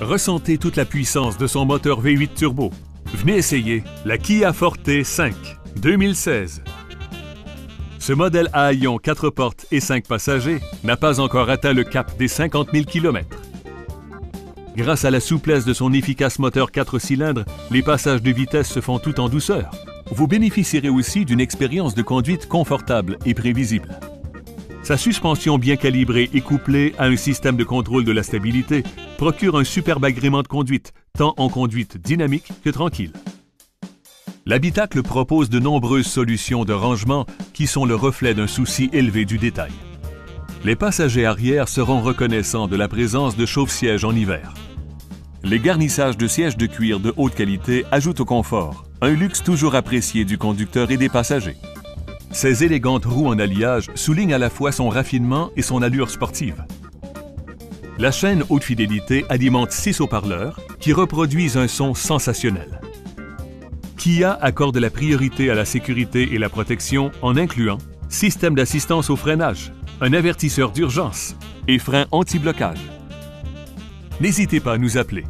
Ressentez toute la puissance de son moteur V8 turbo. Venez essayer la Kia Forte 5 2016. Ce modèle à haillons 4 portes et 5 passagers n'a pas encore atteint le cap des 50 000 km. Grâce à la souplesse de son efficace moteur 4 cylindres, les passages de vitesse se font tout en douceur. Vous bénéficierez aussi d'une expérience de conduite confortable et prévisible. Sa suspension bien calibrée et couplée à un système de contrôle de la stabilité procure un superbe agrément de conduite, tant en conduite dynamique que tranquille. L'habitacle propose de nombreuses solutions de rangement qui sont le reflet d'un souci élevé du détail. Les passagers arrière seront reconnaissants de la présence de chauffe-sièges en hiver. Les garnissages de sièges de cuir de haute qualité ajoutent au confort, un luxe toujours apprécié du conducteur et des passagers. Ces élégantes roues en alliage soulignent à la fois son raffinement et son allure sportive. La chaîne haute fidélité alimente six haut-parleurs qui reproduisent un son sensationnel. Kia accorde la priorité à la sécurité et la protection en incluant système d'assistance au freinage, un avertisseur d'urgence et frein anti-blocage. N'hésitez pas à nous appeler